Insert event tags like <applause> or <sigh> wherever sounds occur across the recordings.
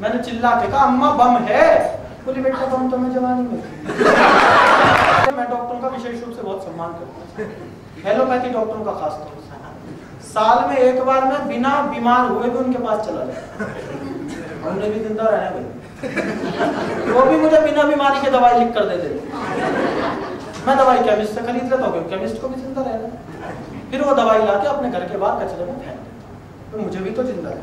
मैंने चिल्ला के कहा, अम्मा, बम है? बोली, बेटा, बम तो मैं जवानी में <laughs> मैं डॉक्टरों का विशेष रूप से बहुत सम्मान करता हूँ। एलोपैथी डॉक्टरों का खास तौर साल में एक बार मैं बिना बीमार हुए भी उनके पास चला जाता हमने भी ज़िंदा रहना भाई। वो भी मुझे बिना बीमारी के दवाई लिख कर देते मैं दवाई केमिस्ट से खरीद लेता हूँ केमिस्ट को भी ज़िंदा रहना फिर वो दवाई ला के अपने घर के बाहर कचरे में फेंक देता तो मुझे भी तो ज़िंदा है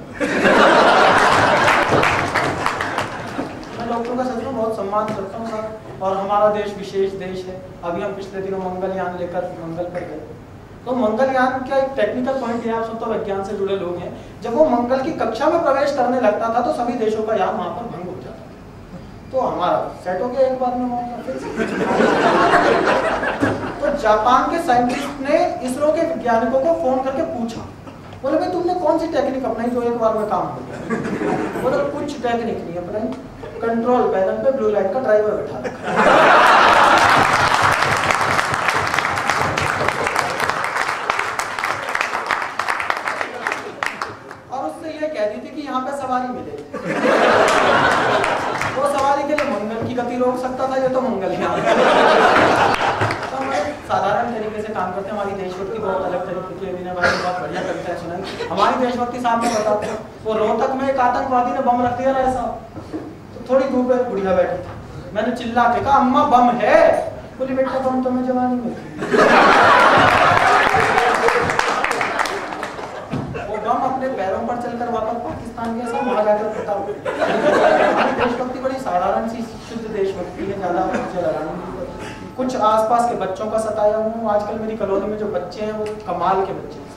मैं डॉक्टरों का सच में बहुत सम्मान करता हूँ सर और हमारा देश विशेष देश है। अभी हम पिछले दिनों मंगलयान लेकर मंगल पर गए। तो मंगलयान का एक टेक्निकल पॉइंट है, आप सब तो विज्ञान से जुड़े लोग हैं। जब वो मंगल की कक्षा में प्रवेश करने लगता था तो सभी देशों का यान वहाँ पर भंग हो जाता तो हमारा सेट हो गया एक बार में तो जापान के साइंटिस्ट ने इसरो के वैज्ञानिकों को फ़ोन करके पूछा। बोले, भाई, तुमने कौन सी टेक्निक अपनाई जो एक बार में काम हो गया? बोले, कुछ टेक्निक नहीं अपनाई कंट्रोल पैनल पे ब्लू लाइट का ड्राइवर बैठा और उससे ये कह दी थी कि यहाँ पे सवारी मिलेगी वो सवारी के लिए मंगल की गति रोक सकता था, ये तो मंगल ही तो साधारण तरीके से काम करते हमारी देशभक्ति बहुत अलग तरीके की भाई ने बहुत बढ़िया कविता सुनाई। हमारी देशभक्ति सामने बताते हैं। वो रोहतक में एक आतंकवादी ने बम रख दिया ना ऐसा। थोड़ी दूर पर बुढ़िया बैठी थी। मैंने चिल्ला के कहा, अम्मा, बम है? बोली, बेटा, बम तो मैं जवानी में वो बम अपने पैरों पर चलकर वापस पाकिस्तान गया, सब वहाँ जाकर हमारी देशभक्ति बड़ी साधारण सी, शुद्ध देशभक्ति है, ज़्यादा मुझे नहीं कुछ आसपास के बच्चों का सताया हूँ। आजकल मेरी कॉलोनी में जो बच्चे हैं, वो कमाल के बच्चे हैं।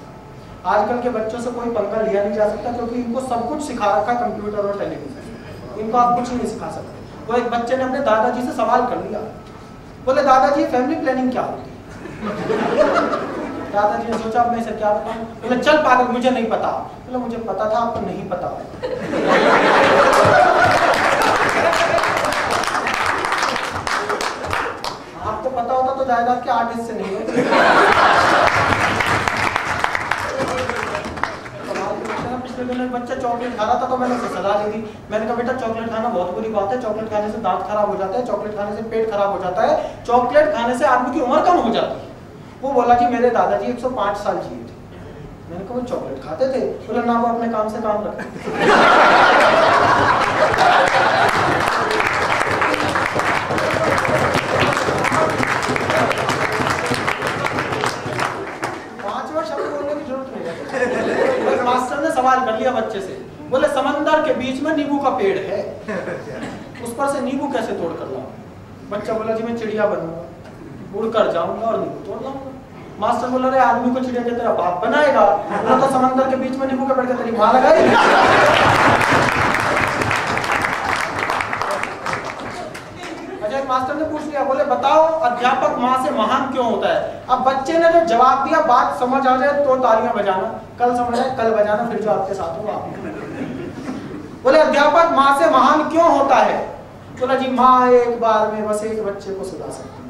आजकल के बच्चों से कोई पंगा लिया नहीं जा सकता, क्योंकि इनको सब कुछ सिखा रखा कंप्यूटर और टेलीविज़न। इनको आप कुछ नहीं सिखा सकते। वो एक बच्चे ने अपने दादाजी से सवाल कर लिया। बोले, दादाजी फैमिली प्लानिंग क्या होती है? दादाजी ने सोचा मैं इसे क्या बताऊँ? बोले, चल पागल, मुझे नहीं पता। बोले, मुझे पता था, आपको नहीं पता। आपको पता होता तो जायदाद के आठ हिस्से नहीं होते। पिछले दिनों बच्चा चॉकलेट खा रहा था तो मैंने उसे सलाह दी थी। मैंने कहा, बेटा, चॉकलेट खाना बहुत बुरी बात है। चॉकलेट खाने से दांत खराब हो जाता है, चॉकलेट खाने से पेट खराब हो जाता है। चॉकलेट खाने से आदमी की उम्र कम हो जाती है। वो बोला कि मेरे दादाजी 105 साल जिए थे। मैंने कहा, वो चॉकलेट खाते थे? बोला, ना, वो अपने काम से काम रखते पांचवा शब्द बोलने की ज़रूरत नहीं है मास्टर ने सवाल कर लिया बच्चे से। बोले समंदर के बीच में नींबू का पेड़ है। <laughs> उस पर से नींबू कैसे तोड़ कर लाऊं? बच्चा बोला जी मैं चिड़िया बनूँगा। उड़ कर जाऊँगा और नींबू तोड़ लाऊँगा। मास्टर बोला रे आदमी को चिड़िया के तेरा बाप बनाएगा। तो समंदर के बीच में नींबू का पेड़ का तेरी माँ लगाएगी मास्टर ने पूछ लिया, बोले, बताओ, अध्यापक माँ से महान क्यों होता है? अब बच्चे ने जो जवाब दिया, बात समझ आ जाए तो तालियाँ बजाना। कल समझ आए, कल बजाना, फिर जो आपके साथ हो, आप। बोले, अध्यापक माँ से महान क्यों होता है? बोला, जी, माँ एक बार में बस एक बच्चे को सुधा सकती